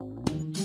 Música